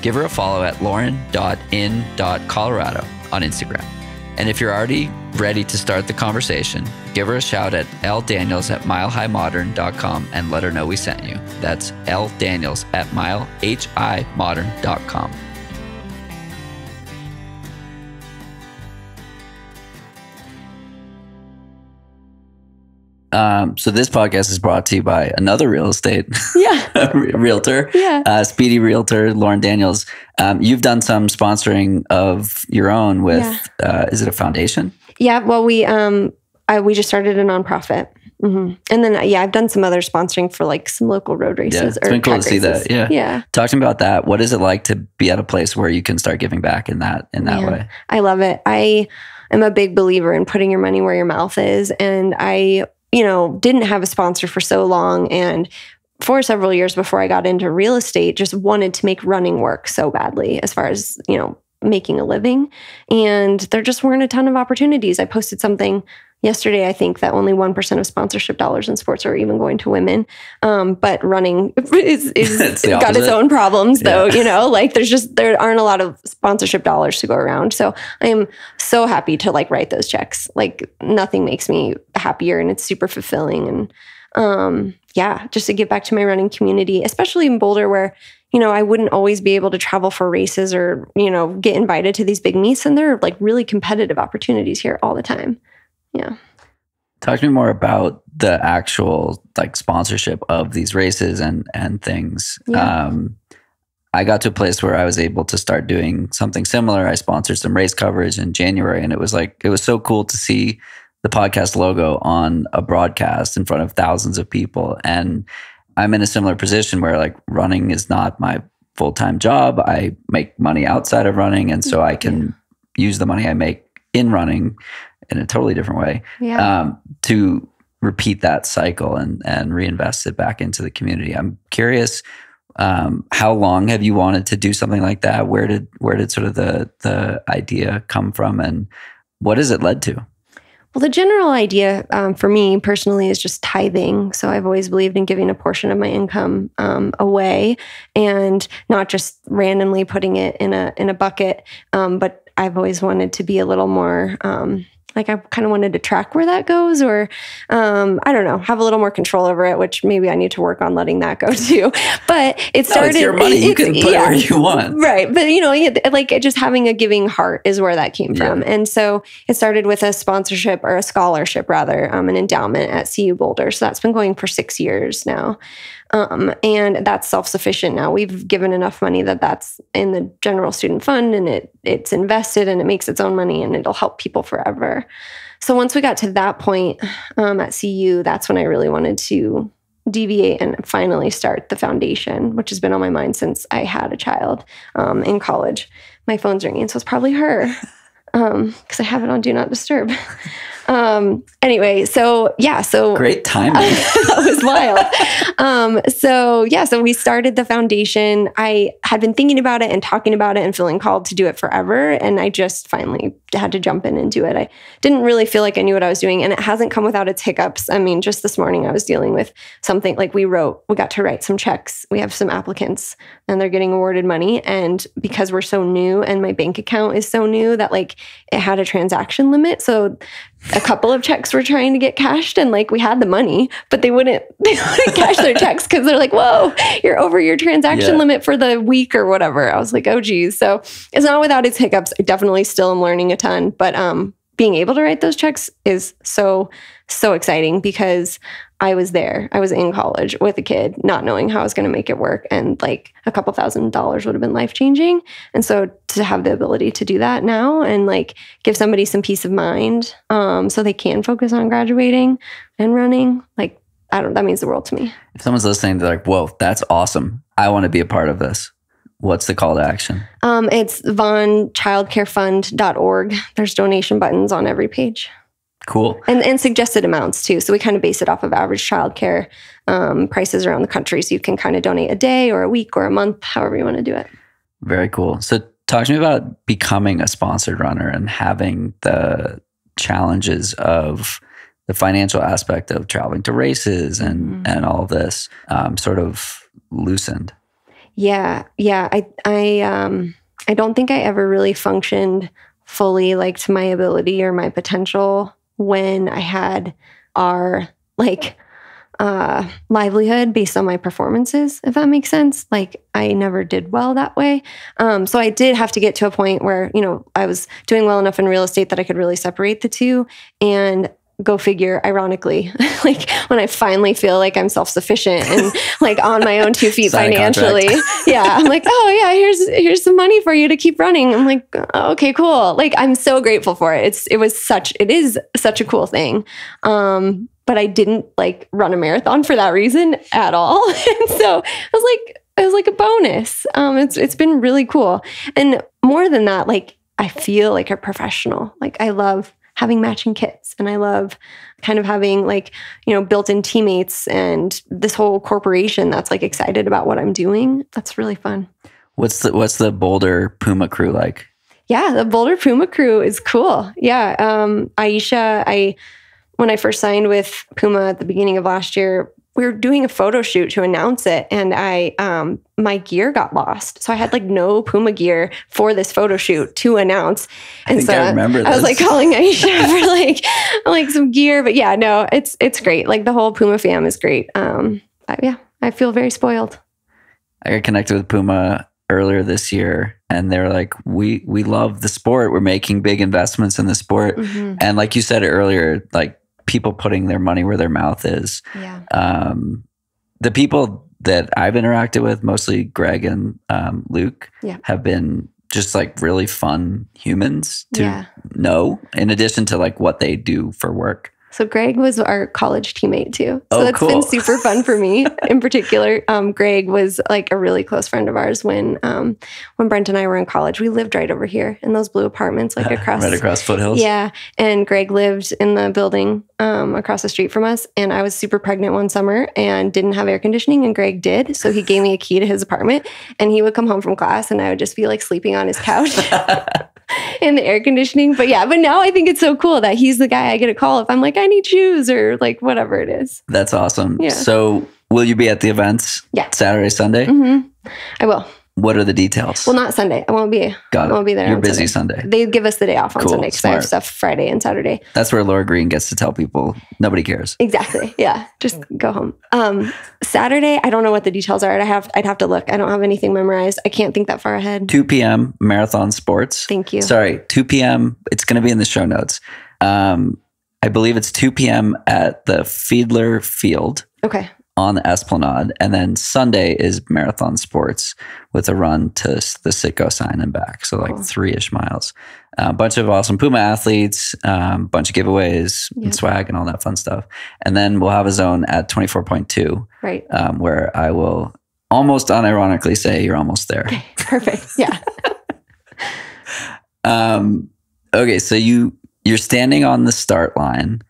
Give her a follow at lauren.in.colorado on Instagram. And if you're already ready to start the conversation, give her a shout at L Daniels at milehighmodern.com and let her know we sent you. That's L Daniels at milehighmodern.com. Um, so this podcast is brought to you by another real estate [LAUGHS] Yeah. realtor, Yeah. uh, Speedy Realtor, Lauren Daniels. Um, you've done some sponsoring of your own with, uh, is it a foundation? Yeah. Well, we um, I, we just started a nonprofit, hmm and then yeah, I've done some other sponsoring for like some local road races. Yeah, it's or been cool to see races. that. Yeah. Yeah. Talk to me about that. What is it like to be at a place where you can start giving back in that in that Yeah. way? I love it. I am a big believer in putting your money where your mouth is. And I, you know, didn't have a sponsor for so long. And for several years before I got into real estate, just wanted to make running work so badly as far as, you know, making a living. And there just weren't a ton of opportunities. I posted something yesterday, I think, that only 1% of sponsorship dollars in sports are even going to women. Um, but running is, [LAUGHS] is It's got its own problems, though, you know, [LAUGHS] like there's just, there aren't a lot of sponsorship dollars to go around. So I am so happy to like write those checks. Like nothing makes me happier and it's super fulfilling. And um, yeah, just to give back to my running community, especially in Boulder where, you know, I wouldn't always be able to travel for races or, you know, get invited to these big meets. And there are like really competitive opportunities here all the time. Yeah. Talk to me more about the actual like sponsorship of these races and and things. Yeah. Um, I got to a place where I was able to start doing something similar. I sponsored some race coverage in January, and it was like it was so cool to see the podcast logo on a broadcast in front of thousands of people. And I'm in a similar position where like running is not my full time job. I make money outside of running, and so I can use the money I make in running in a totally different way Yeah. um, to repeat that cycle and and reinvest it back into the community. I'm curious, um, how long have you wanted to do something like that? Where did where did sort of the the idea come from, and what has it led to? Well, the general idea um, for me personally is just tithing. So I've always believed in giving a portion of my income um, away, and not just randomly putting it in a in a bucket. Um, but I've always wanted to be a little more. Like I kind of wanted to track where that goes, or um, I don't know, have a little more control over it. Which maybe I need to work on letting that go [LAUGHS] too. But it No, started. it's your money. You can put it where you want. Right. But, you know, like just having a giving heart is where that came from. And so it started with a sponsorship or a scholarship, rather, um, an endowment at CU Boulder. So that's been going for six years now. Um, and that's self sufficient now. We've given enough money that that's in the general student fund and it it's invested and it makes its own money and it'll help people forever. So once we got to that point um, at CU, that's when I really wanted to deviate and finally start the foundation, which has been on my mind since I had a child um, in college. My phone's ringing, so it's probably her [LAUGHS] because I have it on Do Not Disturb. [LAUGHS] Um, anyway, so yeah, so Great timing. [LAUGHS] that was wild. Um, so yeah, so we started the foundation. I had been thinking about it and talking about it and feeling called to do it forever. And I just finally had to jump in and do it. I didn't really feel like I knew what I was doing. And it hasn't come without its hiccups. I mean, just this morning I was dealing with something like we wrote, we got to write some checks. We have some applicants and they're getting awarded money. And because we're so new and my bank account is so new that like it had a transaction limit. So a couple of checks were trying to get cashed and like we had the money, but they wouldn't [LAUGHS] they wouldn't cash their checks because they're like, whoa, you're over your transaction Yeah. limit for the week or whatever. I was like, oh geez. So it's not without its hiccups. I definitely still am learning a ton, but um being able to write those checks is so, so exciting because I was there. I was in college with a kid, not knowing how I was going to make it work. And like a couple thousand dollars would have been life changing. And so to have the ability to do that now and like give somebody some peace of mind um, so they can focus on graduating and running, like, I don't, that means the world to me. if someone's listening, they're like, whoa, that's awesome. I want to be a part of this. What's the call to action? Um, it's vaughnchildcarefund.org. There's donation buttons on every page. Cool. and, and suggested amounts too. So we kind of base it off of average childcare um, prices around the country. So you can kind of donate a day or a week or a month, however you want to do it. Very cool. So, talk to me about becoming a sponsored runner and having the challenges of the financial aspect of traveling to races and Mhm. and all this um, sort of loosened. Yeah, yeah. I I um I don't think I ever really functioned fully like to my ability or my potential when I had our like uh livelihood based on my performances if that makes sense. Like i never did well that way. Um so i did have to get to a point where you know i was doing well enough in real estate that i could really separate the two. And go figure ironically. [LAUGHS] Like when i finally feel like i'm self-sufficient and like on my own two [LAUGHS] feet Sign a contract. financially. Yeah i'm like oh yeah here's here's some money for you to keep running. I'm like oh, okay cool. Like i'm so grateful for it. It's it was such it is such a cool thing. Um but i didn't like run a marathon for that reason at all. [LAUGHS] And so i was like it was like a bonus. Um it's it's been really cool. And more than that like i feel like a professional. Like i love having matching kits. And i love kind of having like you know built-in teammates and this whole corporation that's like excited about what i'm doing. That's really fun. What's the what's the Boulder Puma crew like? yeah the boulder puma crew is cool. Yeah um aisha i when i first signed with puma at the beginning of last year we were doing a photo shoot to announce it and i um my gear got lost so i had like no puma gear for this photo shoot to announce I think I remember I was like calling Aisha [LAUGHS] for like like some gear, but yeah, no, it's it's great. Like the whole Puma fam is great. Um, I- yeah, I feel very spoiled. I got connected with Puma earlier this year, and they're like, "We we love the sport. We're making big investments in the sport." Mhm. And like you said earlier, like people putting their money where their mouth is. Yeah, Um, the people that I've interacted with, mostly Greg and um, Luke, Yeah. have been just like really fun humans to yeah. know. In addition to like what they do for work. So Greg was our college teammate too. So Oh, that's cool. been super fun for me [LAUGHS] in particular. Um, Greg was like a really close friend of ours when um, when Brent and I were in college. We lived right over here in those blue apartments, like [LAUGHS] across right across foothills. Yeah. And Greg lived in the building um, across the street from us. And I was super pregnant one summer and didn't have air conditioning, and Greg did. So he gave me a key to his apartment. And he would come home from class, and I would just be like sleeping on his couch [LAUGHS] [LAUGHS] in the air conditioning. But yeah, but now I think it's so cool that he's the guy I get a call if I'm like, I need shoes or like whatever it is. That's awesome. Yeah. So will you be at the events? Yeah. Saturday, Sunday? Mm-hmm. I will. What are the details? Well, not Sunday. I won't be. Got I won't be there. You're on busy Sunday. Sunday. They give us the day off on Cool, Sunday because I have smart. stuff Friday and Saturday. That's where Laura Green gets to tell people nobody cares. Exactly. Yeah. Just go home. Um, Saturday, I don't know what the details are. I have I'd have to look. I don't have anything memorized. I can't think that far ahead. 2 p.m. Marathon Sports. Thank you. Sorry, 2 p.m. It's going to be in the show notes. Um, I believe it's 2 p.m. at the Fiedler Field Okay. On the Esplanade. And then Sunday is Marathon Sports with a run to the Citgo sign and back. So like Cool. three ish miles. A bunch of awesome Puma athletes, um, bunch of giveaways Yeah. and swag and all that fun stuff. And then we'll have a zone at 24.2 Right. um, where I will almost unironically say you're almost there. Perfect. [LAUGHS] Yeah. Um, okay, so you you're standing on the start line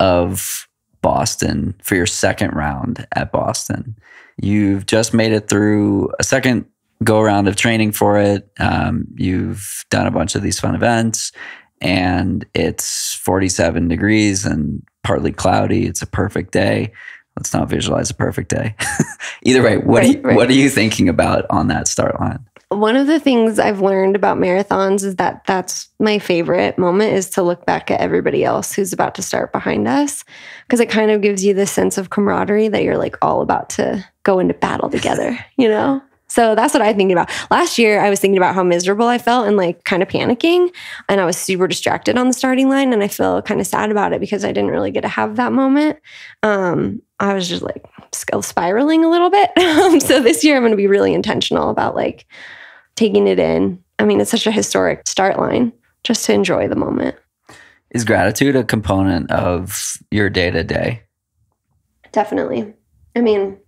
of Boston for your second round at Boston. You've just made it through a second go around of training for it. Um, you've done a bunch of these fun events, and it's 47 degrees and partly cloudy. It's a perfect day. Let's not visualize a perfect day. [LAUGHS] Either way, what Right, are you, right. what are you thinking about on that start line? One of the things I've learned about marathons is that that's my favorite moment is to look back at everybody else who's about to start behind us because it kind of gives you this sense of camaraderie that you're like all about to go into battle together, [LAUGHS] you know? So that's what I'm thinking about. Last year, I was thinking about how miserable I felt and like kind of panicking. And I was super distracted on the starting line. And I feel kind of sad about it because I didn't really get to have that moment. Um, I was just like spiraling a little bit. [LAUGHS] So this year, I'm going to be really intentional about like taking it in. I mean, it's such a historic start line just to enjoy the moment. Is gratitude a component of your day to day? Definitely. I mean,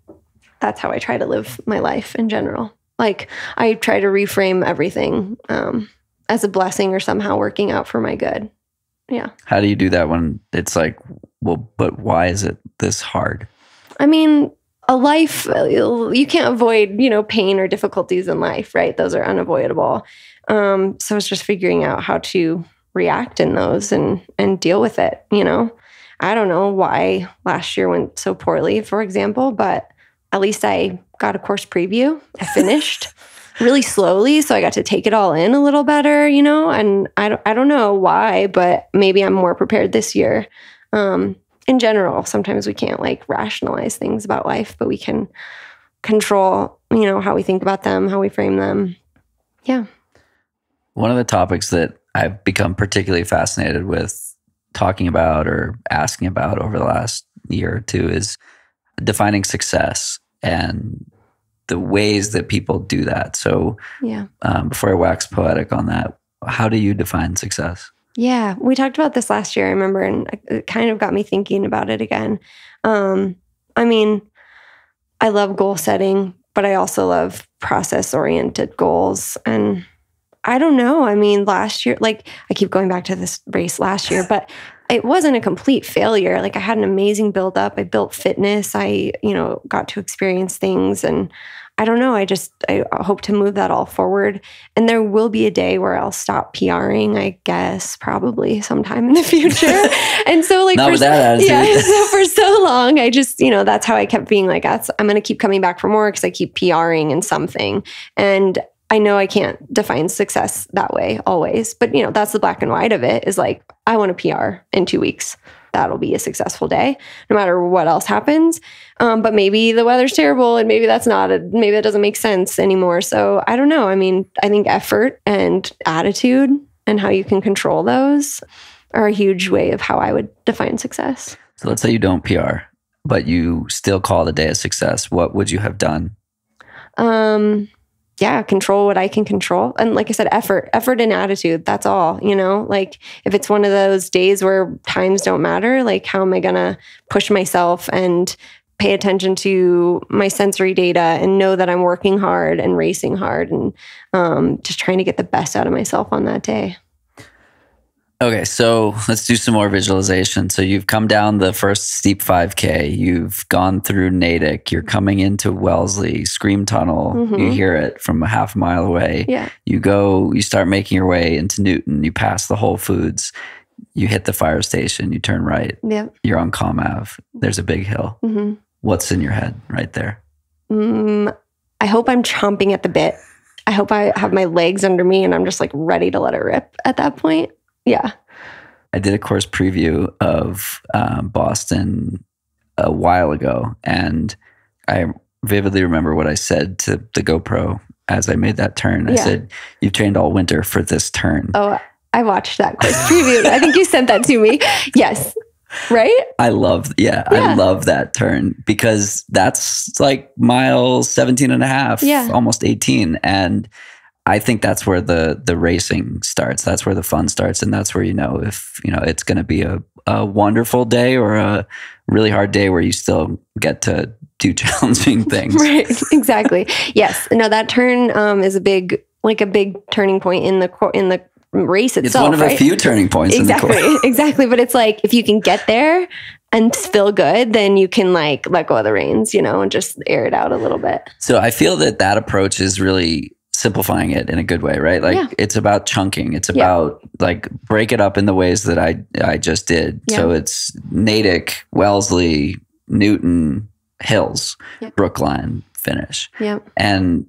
that's how I try to live my life in general. Like, I try to reframe everything um, as a blessing or somehow working out for my good. Yeah. How do you do that when it's like, well, but why is it this hard? I mean, a life, you can't avoid, you know, pain or difficulties in life, right? Those are unavoidable. Um, so it's just figuring out how to react in those and and deal with it, you know. I don't know why last year went so poorly, for example, but at least I got a course preview. I [LAUGHS] finished really slowly, so I got to take it all in a little better, you know. And I don't, I don't know why, but maybe I'm more prepared this year. Um, in general, sometimes we can't like rationalize things about life, but we can control, you know, how we think about them, how we frame them. Yeah. One of the topics that I've become particularly fascinated with talking about or asking about over the last year or two is defining success and the ways that people do that. So, Yeah. um, before I wax poetic on that, how do you define success? Yeah, we talked about this last year, I remember, and it kind of got me thinking about it again. Um, I mean, I love goal setting, but I also love process oriented goals. And I don't know. I mean, last year, like I keep going back to this race last year, but [LAUGHS] it wasn't a complete failure. Like I had an amazing build up. I built fitness. I, you know, got to experience things and I don't know. I just I hope to move that all forward. And there will be a day where I'll stop PRing, I guess, probably sometime in the [LAUGHS] future. and so like for so- [LAUGHS] yeah, so for so long, I just, you know, that's how I kept being like, that's, I'm going to keep coming back for more because I keep PRing and something. And I know I can't define success that way always, but you know, that's the black and white of it is like, I want to PR in two weeks. That'll be a successful day, no matter what else happens. Um, but maybe the weather's terrible and maybe that's not, a, maybe that doesn't make sense anymore. So I don't know. I mean, I think effort and attitude and how you can control those are a huge way of how I would define success. So, let's say you don't PR, but you still call the day a success. What would you have done? um yeah control what i can control. And like i said effort effort and attitude that's all you know? Like if it's one of those days where times don't matter like how am i gonna push myself and pay attention to my sensory data and know that i'm working hard and racing hard and um, just trying to get the best out of myself on that day Okay, so let's do some more visualization. So you've come down the first steep 5K, you've gone through Natick, you're coming into Wellesley, Scream Tunnel, you Mhm. hear it from a half mile away. yeah You go, you start making your way into Newton, you pass the Whole Foods, you hit the fire station, you turn right, yeah you're on Comm Ave, there's a big hill. hmm What's in your head right there? mm, i hope i'm chomping at the bit i hope i have my legs under me and i'm just like ready to let it rip at that point yeah I did a course preview of um, Boston a while ago, and I vividly remember what I said to the GoPro as I made that turn. I said, "You've trained all winter for this turn." Oh, I watched that course preview. I think you sent that to me. Yes. Right? I love, yeah, I love that turn because that's like mile 17 and a half, Yeah. almost 18. And I think that's where the the racing starts. That's where the fun starts. And that's where you know if you know it's gonna be a, a wonderful day or a really hard day where you still get to do [LAUGHS] challenging things. [LAUGHS] Right. Exactly. yes. No, that turn um, is a big, like a big turning point in the in the race itself. It's one of right? a few turning points exactly, in the course. [LAUGHS] exactly. But it's like if you can get there and feel good, then you can like let go of the reins, you know, and just air it out a little bit. So I feel that that approach is really simplifying it in a good way, right? Like Yeah. it's about chunking. It's Yeah. about like break it up in the ways that I I just did. Yeah. So it's Natick, Wellesley, Newton, Hills, Yeah. Brookline, finish. Yep. And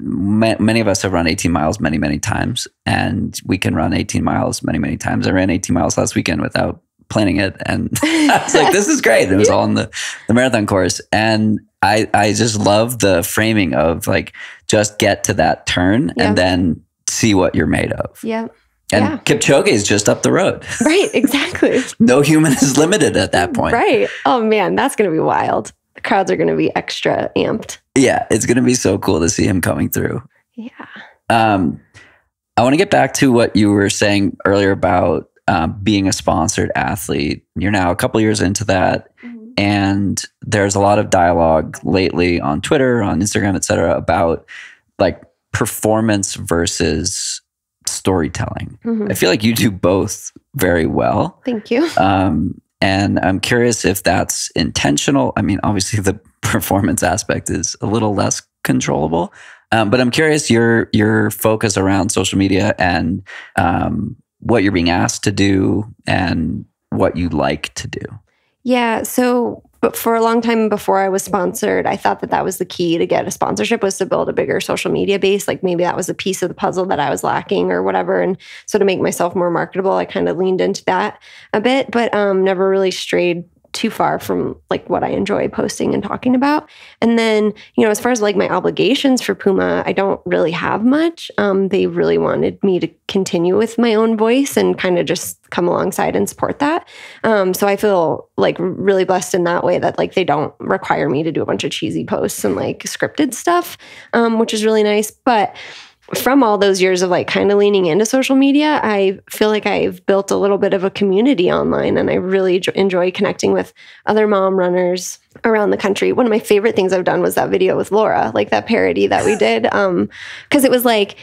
ma- many of us have run 18 miles many, many times, and we can run 18 miles many, many times. I ran 18 miles last weekend without planning it, and [LAUGHS] I was like, "This is great." It was [LAUGHS] all in the the marathon course, and I I just love the framing of like just get to that turn Yeah. and then see what you're made of. Yep. And Yeah. Kipchoge is just up the road. [LAUGHS] Right. Exactly. [LAUGHS] No human is limited at that point. Right. Oh man, that's gonna be wild. The crowds are gonna be extra amped. Yeah, it's going to be so cool to see him coming through. Yeah. Um, I want to get back to what you were saying earlier about um, being a sponsored athlete. You're now a couple years into that, and there's a lot of dialogue lately on Twitter, on Instagram, et cetera, about like performance versus storytelling. Mhm. I feel like you do both very well. Thank you. Um, and I'm curious if that's intentional. I mean, obviously the [LAUGHS] performance aspect is a little less controllable, um, but I'm curious your your focus around social media and um, what you're being asked to do and what you like to do. Yeah. So, but for a long time before I was sponsored, I thought that that was the key to get a sponsorship was to build a bigger social media base. Like maybe that was a piece of the puzzle that I was lacking or whatever. And so to make myself more marketable, I kind of leaned into that a bit, but um, never really strayed too far from like what I enjoy posting and talking about. And then, you know, as far as like my obligations for Puma, I don't really have much. Um, they really wanted me to continue with my own voice and kind of just come alongside and support that. Um, so I feel like really blessed in that way that like they don't require me to do a bunch of cheesy posts and like scripted stuff, um, which is really nice. But from all those years of like kind of leaning into social media, I feel like I've built a little bit of a community online and I really jo- enjoy connecting with other mom runners around the country. One of my favorite things I've done was that video with Laura, like that parody that we did. Um, cause it was like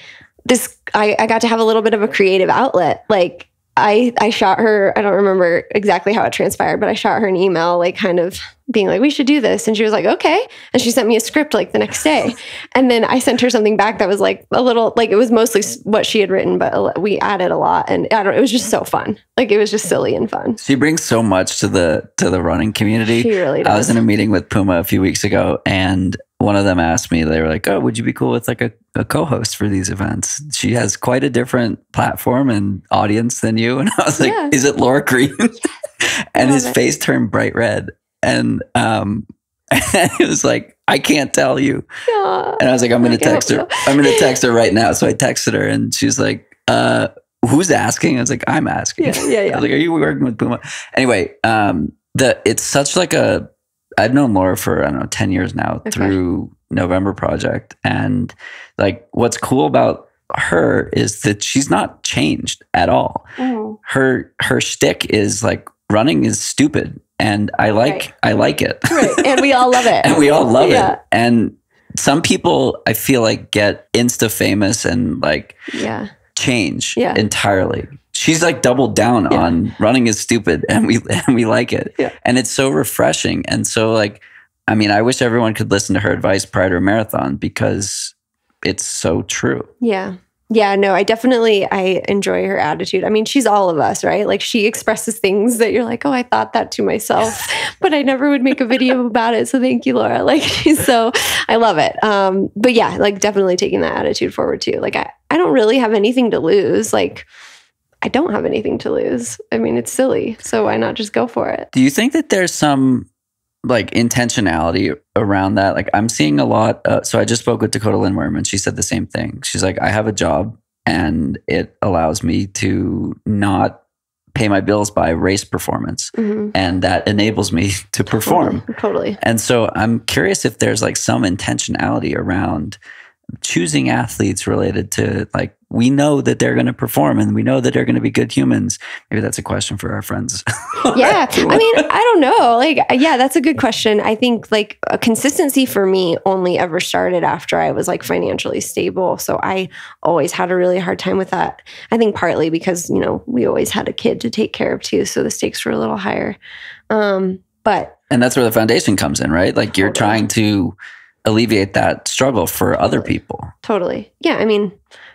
this, I, I got to have a little bit of a creative outlet. Like I, I shot her, I don't remember exactly how it transpired, but I shot her an email, like kind of being like, we should do this. And she was like, okay. And she sent me a script like the next day. [LAUGHS] And then I sent her something back that was like a little, like it was mostly what she had written, but we added a lot. And I don't, it was just so fun. Like it was just silly and fun. She brings so much to the to the running community. She really does. I was in a meeting with Puma a few weeks ago, and one of them asked me, they were like, "Oh, would you be cool with like a, a co-host for these events?" She has quite a different platform and audience than you, [LAUGHS] and I was like, Yeah. "Is it Laura Green?" [LAUGHS] [LAUGHS] and his it. face turned bright red, and um, it was like, "I can't tell you." Yeah. And I was like, "I'm going to text her. I'm going to text her right now." So I texted her, and she's like, "Uh." Who's asking? I was like, I'm asking. Yeah, yeah, I yeah. was like, are you working with Puma? Anyway, um, the it's such like a I've known Laura for I don't know ten years now Okay. through November Project, and like what's cool about her is that she's not changed at all. Mhm. Her her shtick is like running is stupid, and I like Right. I like it, Right. And we all love it. [LAUGHS] and we all love Yeah. it, and some people I feel like get insta famous and like Yeah. change Yeah. entirely. She's like doubled down Yeah. on running is stupid and we [LAUGHS] and we like it. Yeah. And it's so refreshing. And so like I mean, I wish everyone could listen to her advice prior to a marathon because it's so true. Yeah. Yeah, no, I definitely I enjoy her attitude. I mean, she's all of us, right? Like she expresses things that you're like, "Oh, I thought that to myself, [LAUGHS] but I never would make a video about it." So thank you, Laura. Like [LAUGHS] she's so I love it. Um, but yeah, like definitely taking that attitude forward too. Like I I don't really have anything to lose. Like I don't have anything to lose. I mean, it's silly. So why not just go for it? Do you think that there's some like intentionality around that? Like I'm seeing a lot. Uh, so I just spoke with Dakotah Lindwurm and she said the same thing. She's like, I have a job and it allows me to not pay my bills by race performance. Mhm. And that enables me [LAUGHS] to perform. Totally. totally. And so I'm curious if there's like some intentionality around choosing athletes related to like we know that they're going to perform and we know that they're going to be good humans. Maybe that's a question for our friends. [LAUGHS] yeah. I mean, I don't know. Like, yeah, that's a good question. I think like a consistency for me only ever started after I was like financially stable. So I always had a really hard time with that. I think partly because, you know, we always had a kid to take care of too. So the stakes were a little higher. Um, but, and that's where the foundation comes in, right? Like you're trying to alleviate that struggle for totally. other people. Totally. Yeah. I mean,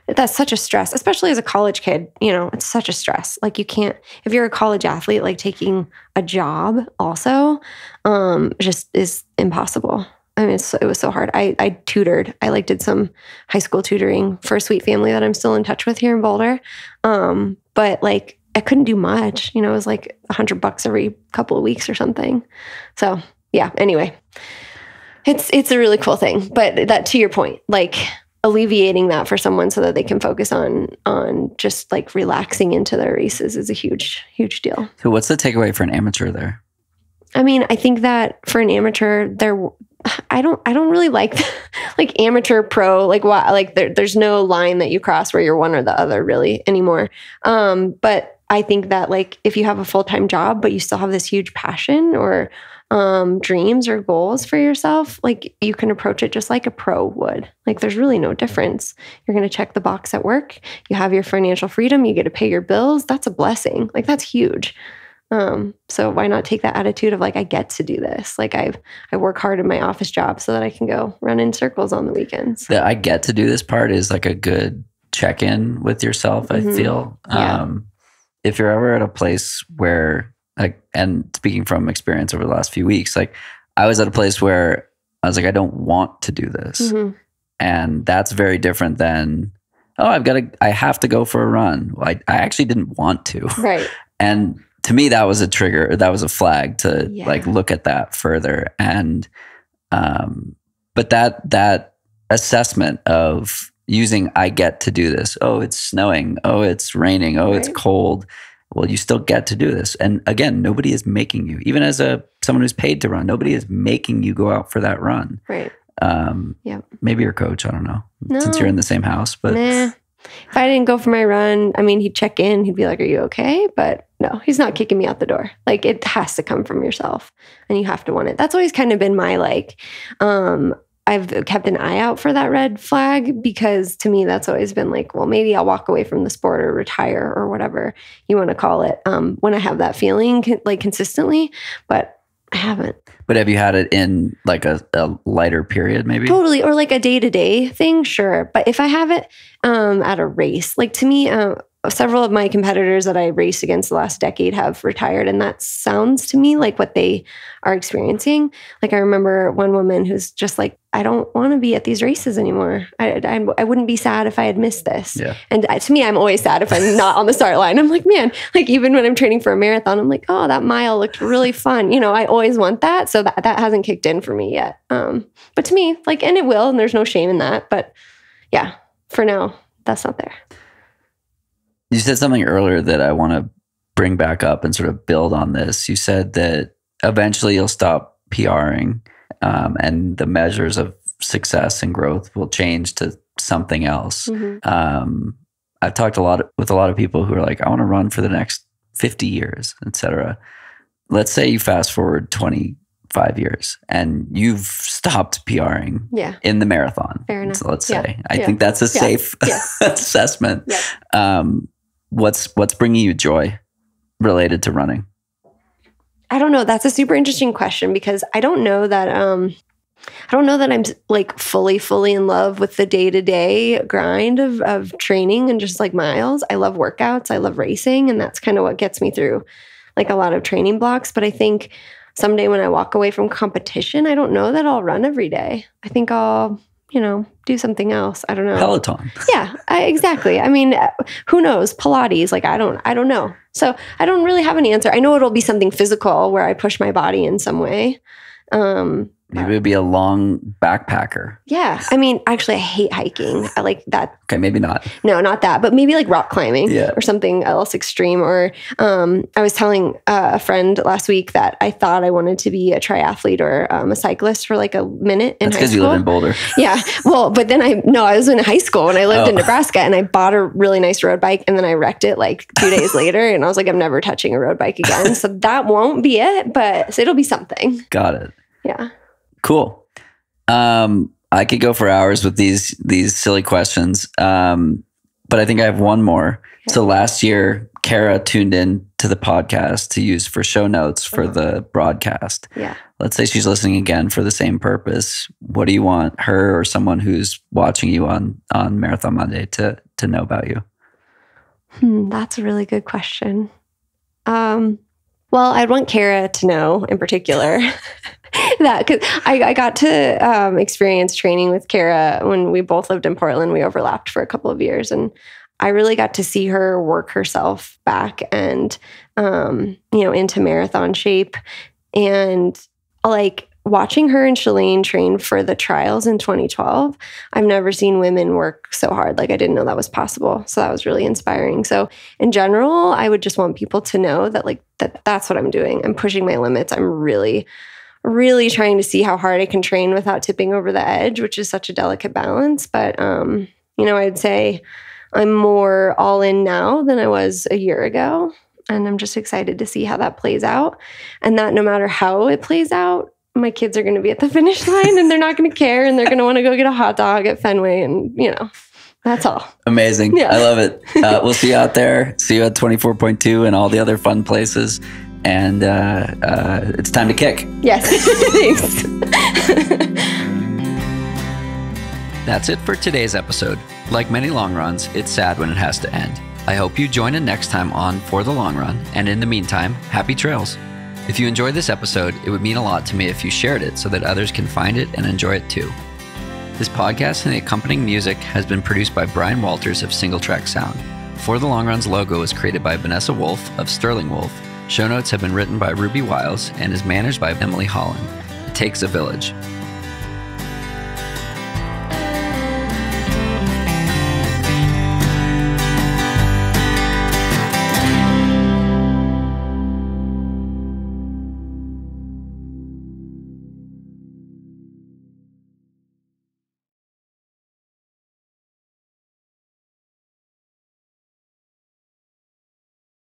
that's such a stress, especially as a college kid. You know, it's such a stress. Like you can't, if you're a college athlete, like taking a job also, um, just is impossible. I mean, it was so hard. I, I tutored. I like did some high school tutoring for a sweet family that I'm still in touch with here in Boulder. Um, but like I couldn't do much. You know, it was like a hundred bucks every couple of weeks or something. So yeah. Anyway, it's it's a really cool thing. But that to your point, like alleviating that for someone so that they can focus on on just like relaxing into their races is a huge huge deal. So what's the takeaway for an amateur there? I mean, I think that for an amateur there I don't I don't really like [LAUGHS] like amateur pro like why like there, there's no line that you cross where you're one or the other really anymore. Um but I think that like if you have a full-time job but you still have this huge passion or um, dreams or goals for yourself, like you can approach it just like a pro would. Like there's really no difference. You're going to check the box at work. You have your financial freedom. You get to pay your bills. That's a blessing. Like that's huge. Um, so why not take that attitude of like I get to do this? Like I I work hard in my office job so that I can go run in circles on the weekends. The I get to do this part is like a good check in with yourself. I mm-hmm. feel. Yeah. Um, if you're ever at a place where like and speaking from experience over the last few weeks like i was at a place where i was like i don't want to do this. Mm-hmm. and that's very different than oh i've got to i have to go for a run. Well, I, I actually didn't want to. Right. [LAUGHS] And to me that was a trigger that was a flag to yeah. like look at that further. And um but that that assessment of using i get to do this. Oh it's snowing. Oh it's raining. Oh right. it's cold well you still get to do this. And again nobody is making you even as a someone who's paid to run nobody is making you go out for that run. Right. Um yeah maybe your coach i don't know no. since you're in the same house but nah. if i didn't go for my run i mean he'd check in he'd be like are you okay? But no he's not kicking me out the door. Like it has to come from yourself and you have to want it. That's always kind of been my like um I've kept an eye out for that red flag because to me that's always been like, well, maybe I'll walk away from the sport or retire or whatever you want to call it um, when I have that feeling like consistently, but I haven't. But have you had it in like a, a lighter period, maybe? Totally, or like a day to day thing, sure. But if I have it um, at a race, like to me, uh, several of my competitors that I raced against the last decade have retired, and that sounds to me like what they are experiencing. Like I remember one woman who's just like, I don't want to be at these races anymore. I, I, I wouldn't be sad if I had missed this. Yeah. And to me, I'm always sad if I'm not on the start line. I'm like, man, like even when I'm training for a marathon, I'm like, oh, that mile looked really fun. You know, I always want that. So that that hasn't kicked in for me yet. Um, but to me, like, and it will, and there's no shame in that. But yeah, for now, that's not there. You said something earlier that I want to bring back up and sort of build on this. You said that eventually you'll stop PRing um, and the measures of success and growth will change to something else. Mm-hmm. Um, I've talked a lot with a lot of people who are like, I want to run for the next 50 years, etc. Let's say you fast forward 25 years and you've stopped PRing yeah. in the marathon. Fair enough. So let's yeah. say. I yeah. think that's a safe [LAUGHS] assessment. Um, what's what's bringing you joy related to running? I don't know. That's a super interesting question because I don't know that um I don't know that I'm like fully, fully in love with the day to day grind of, of training and just like miles. I love workouts. I love racing. And that's kind of what gets me through like a lot of training blocks. But I think someday when I walk away from competition, I don't know that I'll run every day. I think I'll you know, do something else. I don't know. Peloton. [LAUGHS] Yeah, I, exactly. I mean, who knows? Pilates. Like I don't. I don't know. So I don't really have an answer. I know it'll be something physical where I push my body in some way. Um, You would be a long backpacker. Yeah. I mean, actually, I hate hiking. I like that. Okay, maybe not. No, not that, but maybe like rock climbing Yeah. or something else extreme. Or um, I was telling uh, a friend last week that I thought I wanted to be a triathlete or um, a cyclist for like a minute in That's high because school. you live in Boulder. yeah. Well, but then I, no, I was in high school and I lived in Oh. Nebraska and I bought a really nice road bike and then I wrecked it like two days [LAUGHS] later. And I was like, I'm never touching a road bike again. So that won't be it, but it'll be something. Got it. Yeah. Cool. Um, I could go for hours with these these silly questions. Um, but I think I have one more. So last year, Kara tuned in to the podcast to use for show notes for Uh-huh. the broadcast. Yeah. Let's say she's listening again for the same purpose. What do you want her or someone who's watching you on on Marathon Monday to to know about you? Hmm, that's a really good question. Um, well, I'd want Kara to know in particular [LAUGHS] [LAUGHS] that because I, I got to um, experience training with Kara when we both lived in Portland. We overlapped for a couple of years, and I really got to see her work herself back and um, you know into marathon shape, and like watching her and Shalane train for the trials in 2012. I've never seen women work so hard. Like I didn't know that was possible. So that was really inspiring. So in general, I would just want people to know that like that that's what I'm doing. I'm pushing my limits. I'm really really trying to see how hard I can train without tipping over the edge, which is such a delicate balance, but um you know, I'd say I'm more all in now than I was a year ago. And I'm just excited to see how that plays out. And that no matter how it plays out, my kids are going to be at the [LAUGHS] finish line and they're not going to care and they're going to want to go get a hot dog at Fenway. And, you know, that's all. Amazing. Yeah. I love it. Uh, we'll see you out there. See you at 24.2 and all the other fun places. And uh, uh, it's time to kick. Yes. [LAUGHS] Thanks. That's it for today's episode. Like many long runs, it's sad when it has to end. I hope you join in next time on For the Long Run, and in the meantime, happy trails. If you enjoyed this episode, it would mean a lot to me if you shared it so that others can find it and enjoy it too. This podcast and the accompanying music has been produced by Brian Walters of Single Track Sound. For the Long Run's logo was created by Vanessa Wolf of Sterling Wolf. Show notes have been written by Ruby Wiles and is managed by Emily Holland. It takes a village.